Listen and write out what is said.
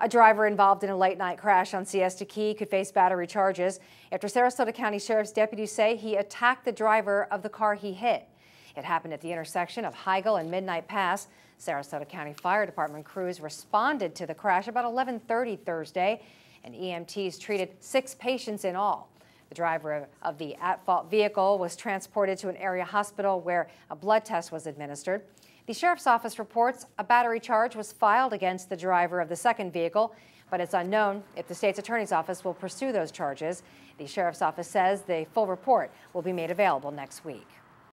A driver involved in a late night crash on Siesta Key could face battery charges after Sarasota County Sheriff's deputies say he attacked the driver of the car he hit. It happened at the intersection of Higel and Midnight Pass. Sarasota County Fire Department crews responded to the crash about 11:30 Thursday, and EMTs treated six patients in all. The driver of the at-fault vehicle was transported to an area hospital where a blood test was administered. The sheriff's office reports a battery charge was filed against the driver of the second vehicle, but it's unknown if the state's attorney's office will pursue those charges. The sheriff's office says the full report will be made available next week.